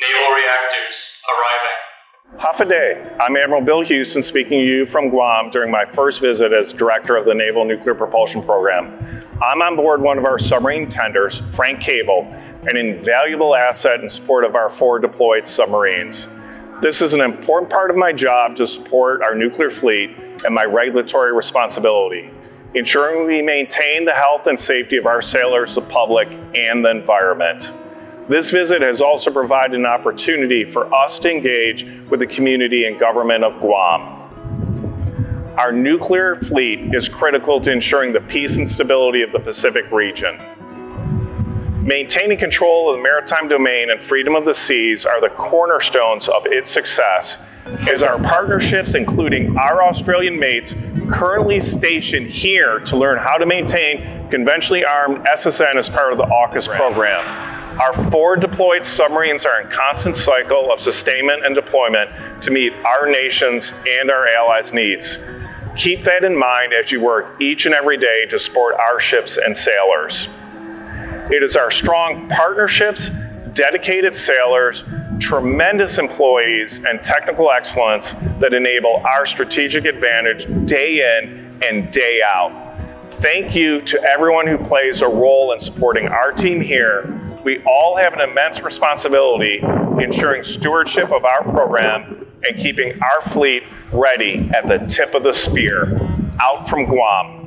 reactors arriving. Hafa I'm Admiral Bill Houston speaking to you from Guam during my first visit as Director of the Naval Nuclear Propulsion Program. I'm on board one of our submarine tenders, Frank Cable, an invaluable asset in support of our forward deployed submarines. This is an important part of my job to support our nuclear fleet and my regulatory responsibility, ensuring we maintain the health and safety of our sailors, the public, and the environment. This visit has also provided an opportunity for us to engage with the community and government of Guam. Our nuclear fleet is critical to ensuring the peace and stability of the Pacific region. Maintaining control of the maritime domain and freedom of the seas are the cornerstones of its success, as our partnerships, including our Australian mates, currently stationed here to learn how to maintain conventionally armed SSN as part of the AUKUS program. Our forward deployed submarines are in constant cycle of sustainment and deployment to meet our nation's and our allies' needs. Keep that in mind as you work each and every day to support our ships and sailors. It is our strong partnerships, dedicated sailors, tremendous employees, and technical excellence that enable our strategic advantage day in and day out. Thank you to everyone who plays a role in supporting our team here. We all have an immense responsibility ensuring stewardship of our program and keeping our fleet ready at the tip of the spear. Out from Guam.